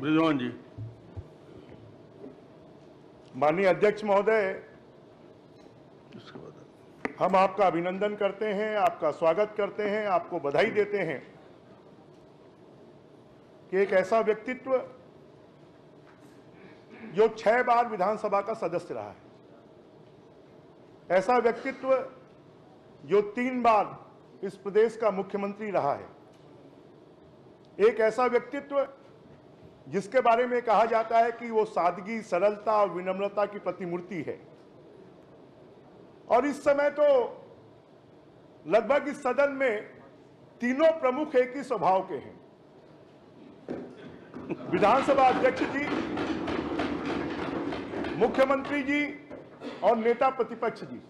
ब्रिजवान जी। माननीय अध्यक्ष महोदय, हम आपका अभिनंदन करते हैं, आपका स्वागत करते हैं, आपको बधाई देते हैं कि एक ऐसा व्यक्तित्व जो छह बार विधानसभा का सदस्य रहा है। ऐसा व्यक्तित्व जो तीन बार इस प्रदेश का मुख्यमंत्री रहा है। एक ऐसा व्यक्तित्व जिसके बारे में कहा जाता है कि वो सादगी, सरलता और विनम्रता की प्रतिमूर्ति है। और इस समय तो लगभग इस सदन में तीनों प्रमुख एक ही स्वभाव के हैं। विधानसभा अध्यक्ष जी, मुख्यमंत्री जी और नेता प्रतिपक्ष जी।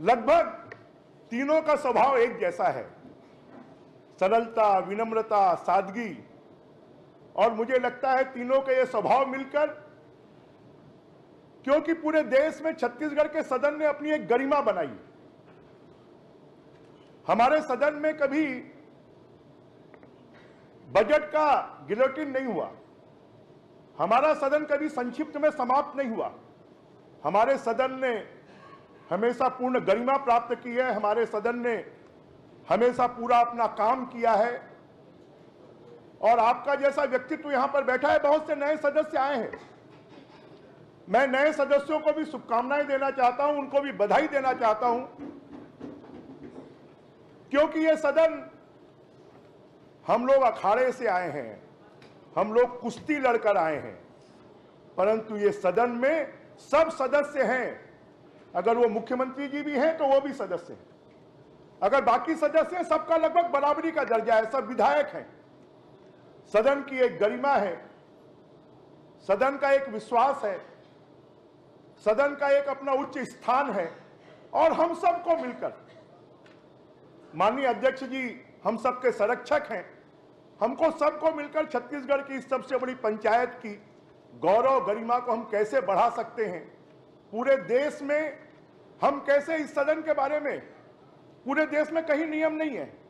लगभग तीनों का स्वभाव एक जैसा है। सरलता, विनम्रता, सादगी और मुझे लगता है तीनों के ये स्वभाव मिलकर, क्योंकि पूरे देश में छत्तीसगढ़ के सदन ने अपनी एक गरिमा बनाई। हमारे सदन में कभी बजट का गिलोटिन नहीं हुआ। हमारा सदन कभी संक्षिप्त में समाप्त नहीं हुआ। हमारे सदन ने हमेशा पूर्ण गरिमा प्राप्त की है। हमारे सदन ने हमेशा पूरा अपना काम किया है। और आपका जैसा व्यक्तित्व यहाँ पर बैठा है, बहुत से नए सदस्य आए हैं। मैं नए सदस्यों को भी शुभकामनाएँ देना चाहता हूँ, उनको भी बधाई देना चाहता हूँ, क्योंकि ये सदन हम लोग अखाड़े से आए हैं, हम लोग कुश्ती लड़कर आए हैं, परंतु ये सदन में सब सदस्य हैं। अगर वो मुख्यमंत्री जी भी हैं तो वो भी सदस्य हैं। अगर बाकी सदस्य सबका लगभग बराबरी का दर्जा है, सब विधायक हैं। सदन की एक गरिमा है, सदन का एक विश्वास है, सदन का एक अपना उच्च स्थान है, और हम सबको मिलकर। माननीय अध्यक्ष जी, हम सबके संरक्षक हैं, हमको सबको मिलकर छत्तीसगढ़ की इस सबसे बड़ी पंचायत की गौरव गरिमा को हम कैसे बढ़ा सकते हैं, पूरे देश में हम कैसे इस सदन के बारे में, पूरे देश में कहीं नियम नहीं है।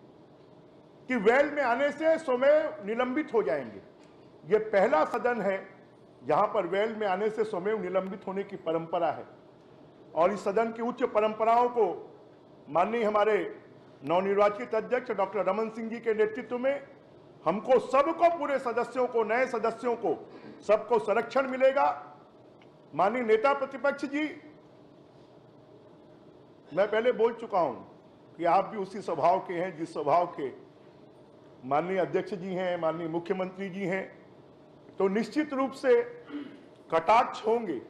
कि वेल में आने से स्वमेव निलंबित हो जाएँगे। ये पहला सदन है। जहाँ पर वेल में आने से स्वमेव निलंबित होने की परंपरा है। और इस सदन की उच्च परंपराओं को माननीय हमारे नवनिर्वाचित अध्यक्ष डॉक्टर रमन सिंह जी के नेतृत्व में हमको सबको, पूरे सदस्यों को, नए सदस्यों को सबको संरक्षण मिलेगा। माननीय नेता प्रतिपक्ष जी, मैं पहले बोल चुका हूँ कि आप भी उसी स्वभाव के हैं, जिस स्वभाव के माननीय अध्यक्ष जी हैं, माननीय मुख्यमंत्री जी हैं तो निश्चित रूप से कटाक्ष होंगे,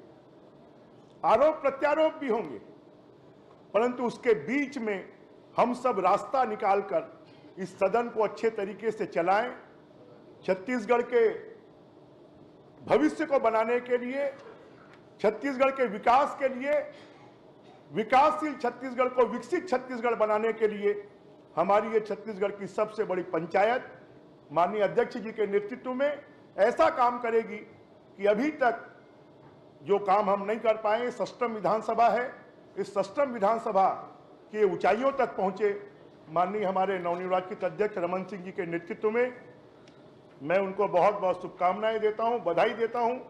आरोप प्रत्यारोप भी होंगे, परंतु उसके बीच में हम सब रास्ता निकालकर इस सदन को अच्छे तरीके से चलाएँ, छत्तीसगढ़ के भविष्य को बनाने के लिए, छत्तीसगढ़ के विकास के लिए, विकासशील छत्तीसगढ़ को विकसित छत्तीसगढ़ बनाने के लिए हमारी ये छत्तीसगढ़ की सबसे बड़ी पंचायत माननीय अध्यक्ष जी के नेतृत्व में ऐसा काम करेगी कि अभी तक जो काम हम नहीं कर पाए, सष्टम विधानसभा है, इस सष्टम विधानसभा के ऊंचाइयों तक पहुँचे माननीय हमारे नवनिर्वाचित अध्यक्ष रमन सिंह जी के नेतृत्व में। मैं उनको बहुत बहुत शुभकामनाएँ देता हूँ, बधाई देता हूँ।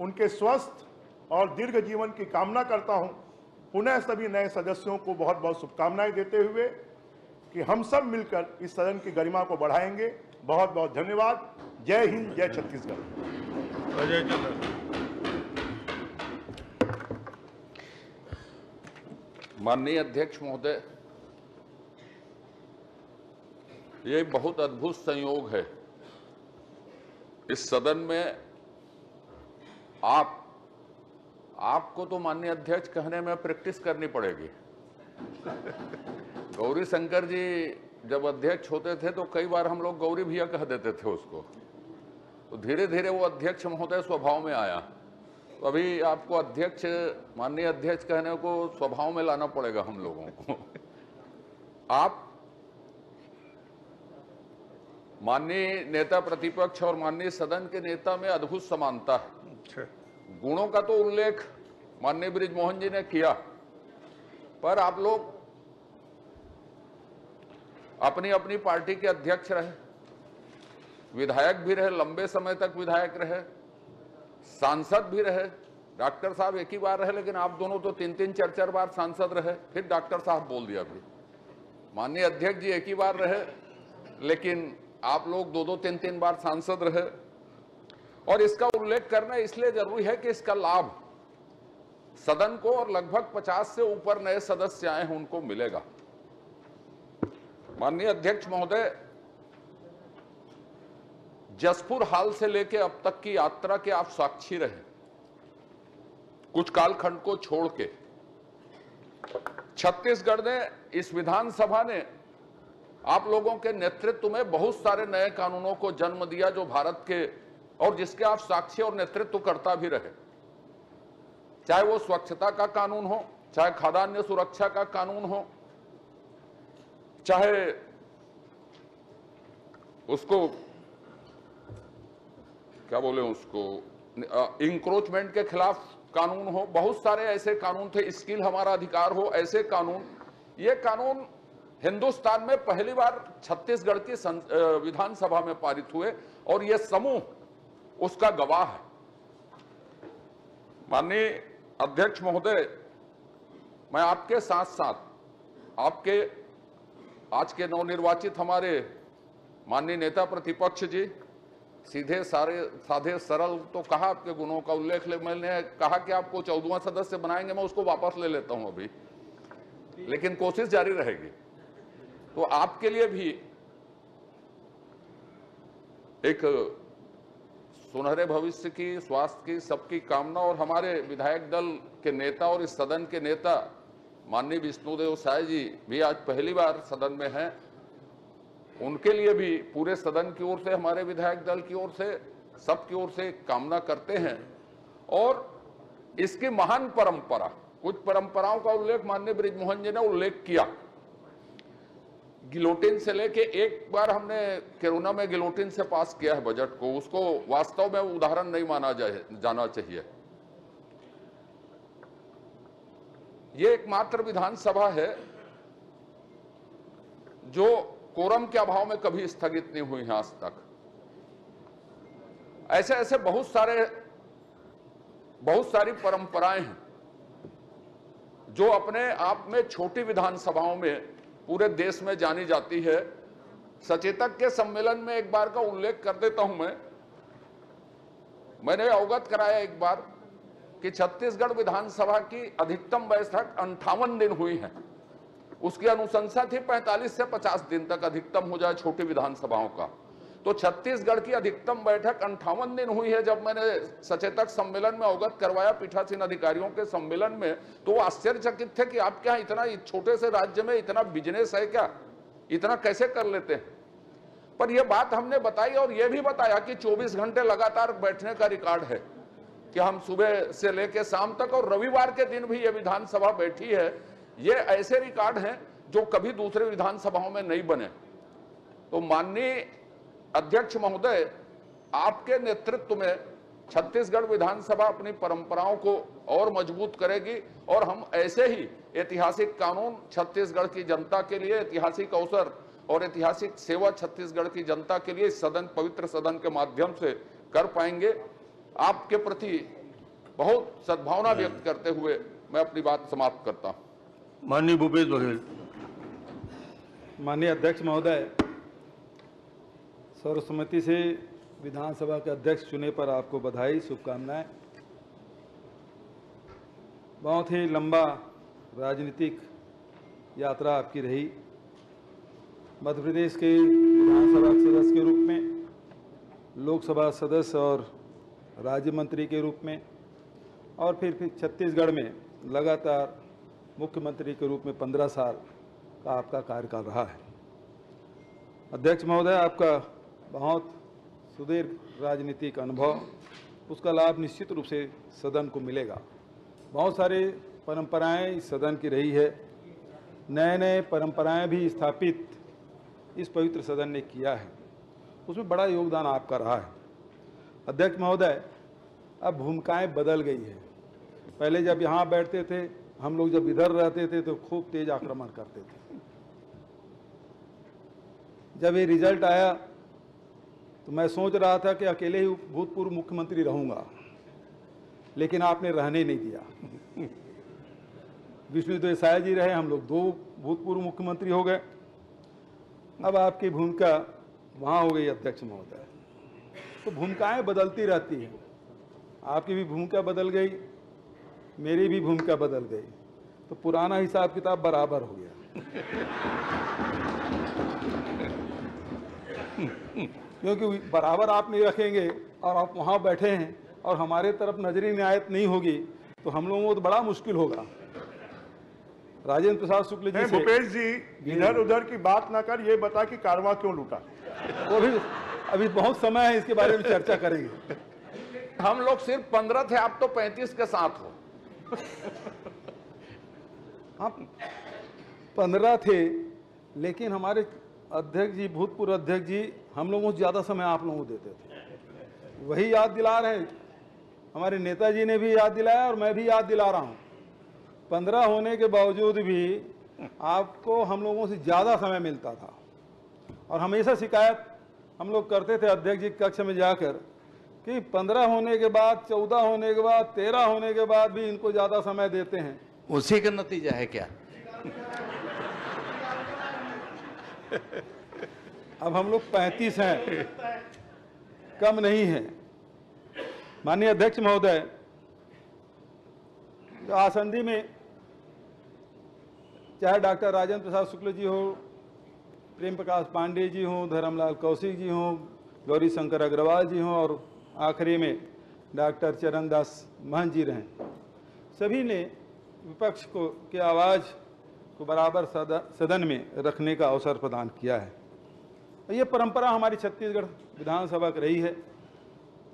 उनके स्वस्थ और दीर्घ जीवन की कामना करता हूँ। पुनः सभी नए सदस्यों को बहुत बहुत शुभकामनाएँ देते हुए कि हम सब मिलकर इस सदन की गरिमा को बढ़ाएँगे। बहुत बहुत धन्यवाद। जय हिंद जय छत्तीसगढ़। माननीय अध्यक्ष महोदय ये बहुत अद्भुत संयोग है। इस सदन में आप आपको तो माननीय अध्यक्ष कहने में प्रैक्टिस करनी पड़ेगी। गौरी शंकर जी जब अध्यक्ष होते थे तो कई बार हम लोग गौरी भैया कह देते थे उसको। तो धीरे धीरे वो अध्यक्ष महोदय स्वभाव में आया। तो अभी आपको अध्यक्ष माननीय अध्यक्ष कहने को स्वभाव में लाना पड़ेगा हम लोगों को। आप माननीय नेता प्रतिपक्ष और माननीय सदन के नेता में अद्भुत समानता है। अच्छा। गुणों का तो उल्लेख माननीय ब्रिजमोहन जी ने किया। पर आप लोग अपनी अपनी पार्टी के अध्यक्ष रहे। विधायक भी रहे, लंबे समय तक विधायक रहे, सांसद भी रहे। डॉक्टर साहब एक ही बार रहे, लेकिन आप दोनों तो तीन तीन चार चार बार सांसद रहे। फिर डॉक्टर साहब बोल दिया भी माननीय अध्यक्ष जी एक ही बार रहे, लेकिन आप लोग दो दो तीन तीन बार सांसद रहे। और इसका उल्लेख करना इसलिए ज़रूरी है कि इसका लाभ सदन को और लगभग 50 से ऊपर नए सदस्य आए हैं, उनको मिलेगा। माननीय अध्यक्ष महोदय, जसपुर हाल से लेकर अब तक की यात्रा के आप साक्षी रहे। कुछ कालखंड को छोड़ के छत्तीसगढ़ ने इस विधानसभा ने आप लोगों के नेतृत्व में बहुत सारे नए कानूनों को जन्म दिया जो भारत के और जिसके आप साक्षी और नेतृत्व करता भी रहे। चाहे वो स्वच्छता का कानून हो, चाहे खाद्यान्न सुरक्षा का कानून हो चाहे उसको, क्या बोले उसको इंक्रोचमेंट के खिलाफ कानून हो, बहुत सारे ऐसे कानून थे, स्किल हमारा अधिकार हो, ऐसे कानून। ये कानून हिंदुस्तान में पहली बार छत्तीसगढ़ की विधानसभा में पारित हुए, और यह समूह उसका गवाह है। माननीय अध्यक्ष महोदय, मैं आपके साथ साथ आपके आज के नवनिर्वाचित हमारे माननीय नेता प्रतिपक्ष जी, सीधे सारे, साधे, सरल तो कहा आपके गुणों का उल्लेख मैंने कहा कि आपको चौदहवा सदस्य बनाएँगे, मैं उसको वापस ले लेता हूँ अभी। लेकिन कोशिश जारी रहेगी। तो आपके लिए भी एक सुनहरे भविष्य की, स्वास्थ्य की, सबकी कामना और हमारे विधायक दल के नेता और इस सदन के नेता माननीय विष्णुदेव साय जी भी आज पहली बार सदन में हैं। उनके लिए भी पूरे सदन की ओर से, हमारे विधायक दल की ओर से सबकी ओर से कामना करते हैं। और इसकी महान परंपरा, कुछ परंपराओं का उल्लेख माननीय ब्रिजमोहन जी ने उल्लेख किया। गिलोटिन से लेके एक बार हमने कोरोना में गिलोटिन से पास किया है बजट को, उसको वास्तव में उदाहरण नहीं माना जाए, जाना चाहिए। ये एकमात्र विधानसभा है जो कोरम के अभाव में कभी स्थगित नहीं हुई है आज तक। ऐसे ऐसे बहुत सारे, बहुत सारी परंपराएँ हैं जो अपने आप में छोटी विधानसभाओं में पूरे देश में जानी जाती है। सचेतक के सम्मेलन में एक बार का उल्लेख कर देता हूँ मैं। मैंने अवगत कराया एक बार कि छत्तीसगढ़ विधानसभा की अधिकतम बैठक अंठावन दिन हुई है। उसकी अनुशंसा थी 45 से 50 दिन तक अधिकतम हो जाए छोटी विधानसभाओं का। तो छत्तीसगढ़ की अधिकतम बैठक अंठावन दिन हुई है। जब मैंने सचेतक सम्मेलन में अवगत करवाया पीठासीन अधिकारियों के सम्मेलन में तो वो आश्चर्यचकित थे कि आप क्या इतना छोटे से राज्य में इतना बिज़नेस है क्या? इतना कैसे कर लेते हैं? पर यह बात हमने बताई और यह भी बताया कि 24 घंटे लगातार बैठने का रिकॉर्ड है। कि हम सुबह से लेकर शाम तक और रविवार के दिन भी यह विधानसभा बैठी है, ये ऐसे रिकॉर्ड हैं जो कभी दूसरे विधानसभाओं में नहीं बने। तो माननीय अध्यक्ष महोदय, आपके नेतृत्व में छत्तीसगढ़ विधानसभा अपनी परंपराओं को और मज़बूत करेगी और हम ऐसे ही ऐतिहासिक कानून छत्तीसगढ़ की जनता के लिए, ऐतिहासिक अवसर और ऐतिहासिक सेवा छत्तीसगढ़ की जनता के लिए सदन, पवित्र सदन के माध्यम से कर पाएँगे। आपके प्रति बहुत सद्भावना व्यक्त करते हुए मैं अपनी बात समाप्त करता हूँ। माननीय भूपेश बघेल। माननीय अध्यक्ष महोदय सर्वसम्मति से विधानसभा के अध्यक्ष चुने पर आपको बधाई शुभकामनाएँ। बहुत ही लंबा राजनीतिक यात्रा आपकी रही। मध्य प्रदेश के विधानसभा सदस्य के रूप में लोकसभा सदस्य और राज्य मंत्री के रूप में और फिर फिर छत्तीसगढ़ में लगातार मुख्यमंत्री के रूप में पंद्रह साल का आपका कार्यकाल रहा है। अध्यक्ष महोदय, आपका बहुत सुदीर्घ राजनीतिक अनुभव, उसका लाभ निश्चित रूप से सदन को मिलेगा। बहुत सारी परंपराएँ इस सदन की रही है। नए नए परंपराएँ भी स्थापित इस पवित्र सदन ने किया है। उसमें बड़ा योगदान आपका रहा है। अध्यक्ष महोदय, अब भूमिकाएँ बदल गई है। पहले जब यहाँ बैठते थे, हम लोग जब इधर रहते थे तो खूब तेज आक्रमण करते थे। जब ये रिज़ल्ट आया तो मैं सोच रहा था कि अकेले ही भूतपूर्व मुख्यमंत्री रहूँगा, लेकिन आपने रहने नहीं दिया। विष्णुदेव साय जी रहे, हम लोग दो भूतपूर्व मुख्यमंत्री हो गए। अब आपकी भूमिका वहाँ हो गई, अध्यक्ष महोदय। तो भूमिकाएँ बदलती रहती हैं। आपकी भी भूमिका बदल गई मेरी भी भूमिका बदल गई। तो पुराना हिसाब किताब बराबर हो गया। क्योंकि बराबर आप नहीं रखेंगे और आप वहाँ बैठे हैं और हमारे तरफ़ नजरी न्यायत नहीं होगी तो हम लोगों को तो बड़ा मुश्किल होगा। राजेंद्र प्रसाद शुक्ल जी भूपेश जी इधर उधर की बात ना कर ये बता कि कारवा क्यों लूटा? वो भी अभी बहुत समय है इसके बारे में चर्चा करेंगे। हम लोग सिर्फ़ पंद्रह थे आप तो पैंतीस के साथ हो। आप पंद्रह थे लेकिन हमारे अध्यक्ष जी भूतपूर्व अध्यक्ष जी हम लोगों से ज़्यादा समय आप लोगों को देते थे। वही याद दिला रहे हैं। हमारे नेताजी ने भी याद दिलाया और मैं भी याद दिला रहा हूँ। पंद्रह होने के बावजूद भी आपको हम लोगों से ज़्यादा समय मिलता था। और हमेशा शिकायत हम लोग करते थे अध्यक्ष जी कक्ष में जाकर कि पंद्रह होने के बाद चौदह होने के बाद तेरह होने के बाद भी इनको ज़्यादा समय देते हैं। उसी का नतीजा है क्या? अब हम लोग पैंतीस हैं कम नहीं है। माननीय अध्यक्ष महोदय जो आसंदी में चाहे डॉक्टर राजेंद्र प्रसाद शुक्ल जी हो प्रेम प्रकाश पांडे जी हों धर्मलाल कौशिक जी हों गौरी शंकर अग्रवाल जी हों और आखिरी में डॉक्टर चरणदास महन जी रहें सभी ने विपक्ष को की आवाज़ को बराबर सदन सदन में रखने का अवसर प्रदान किया है। ये परंपरा हमारी छत्तीसगढ़ विधानसभा की रही है।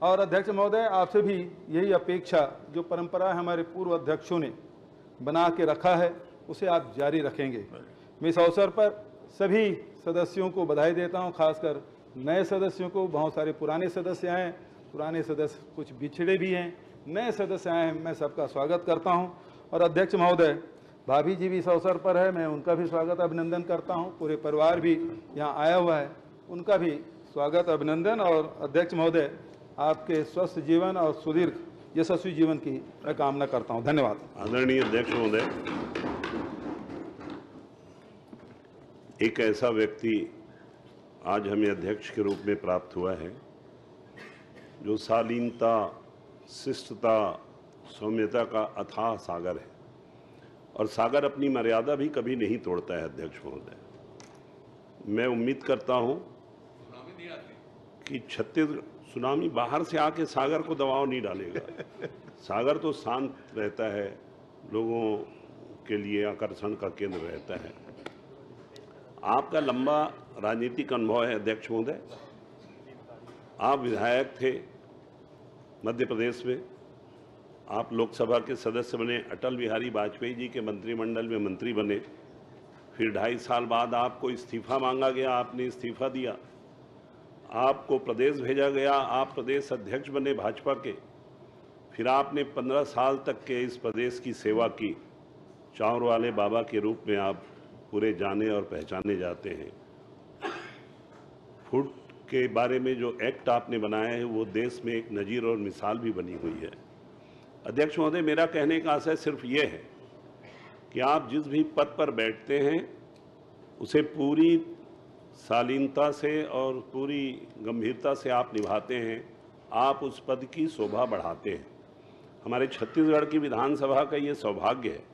और अध्यक्ष महोदय आपसे भी यही अपेक्षा जो परंपरा हमारे पूर्व अध्यक्षों ने बना के रखा है उसे आप जारी रखेंगे। मैं इस अवसर पर सभी सदस्यों को बधाई देता हूँ, खासकर नए सदस्यों को। बहुत सारे पुराने सदस्य आए पुराने सदस्य कुछ बिछड़े भी हैं। नए सदस्य आए हैं, मैं सबका स्वागत करता हूँ। और अध्यक्ष महोदय, भाभी जी भी इस अवसर पर है, मैं उनका भी स्वागत, अभिनंदन करता हूँ। पूरे परिवार भी यहाँ आया हुआ है, उनका भी स्वागत, अभिनंदन। और अध्यक्ष महोदय, आपके स्वस्थ जीवन और सुदीर्घ, यशस्वी जीवन की मैं कामना करता हूँ। धन्यवाद। आदरणीय अध्यक्ष महोदय एक ऐसा व्यक्ति आज हमें अध्यक्ष के रूप में प्राप्त हुआ है, जो शालीनता, शिष्टता, सौम्यता का अथाह सागर है। और सागर अपनी मर्यादा भी कभी नहीं तोड़ता है अध्यक्ष महोदय। मैं उम्मीद करता हूँ कि छत्तीसगढ़ सुनामी बाहर से आके सागर को दबाव नहीं डालेगा। सागर तो शांत रहता है, लोगों के लिए आकर्षण का केंद्र रहता है। आपका लंबा राजनीतिक अनुभव है, अध्यक्ष महोदय। आप विधायक थे मध्य प्रदेश में। आप लोकसभा के सदस्य बने, अटल बिहारी वाजपेयी जी के मंत्रिमंडल में मंत्री बने। फिर ढाई साल बाद आपको इस्तीफा मांगा गया, आपने इस्तीफा दिया। आपको प्रदेश भेजा गया, आप प्रदेश अध्यक्ष बने भाजपा के। फिर आपने पंद्रह साल तक के इस प्रदेश की सेवा की। चावर वाले बाबा के रूप में आप पूरे जाने और पहचाने जाते हैं। फ़ूड के बारे में जो एक्ट आपने बनाया है, वो देश में एक नज़ीर और मिसाल भी बनी हुई है। अध्यक्ष महोदय, मेरा कहने का आशय सिर्फ़ ये है कि आप जिस भी पद पर बैठते हैं, उसे पूरी शालीनता से और पूरी गंभीरता से आप निभाते हैं। आप उस पद की शोभा बढ़ाते हैं। हमारे छत्तीसगढ़ की विधानसभा का ये सौभाग्य है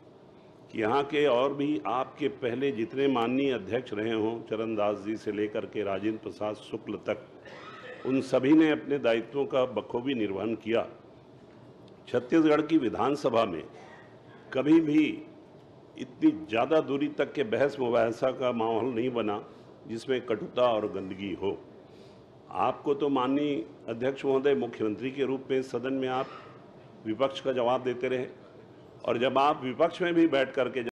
कि यहाँ के और भी आपके पहले जितने माननीय अध्यक्ष रहे हों, चरणदास जी से लेकर के राजेंद्र प्रसाद शुक्ल तक, उन सभी ने अपने दायित्वों का बखूबी निर्वहन किया। छत्तीसगढ़ की विधानसभा में कभी भी इतनी ज़्यादा दूरी तक के बहस मुबासा का माहौल नहीं बना, जिसमें कटुता और गंदगी हो। आपको तो माननीय अध्यक्ष महोदय मुख्यमंत्री के रूप में सदन में आप विपक्ष का जवाब देते रहे। और जब आप विपक्ष में भी बैठ करके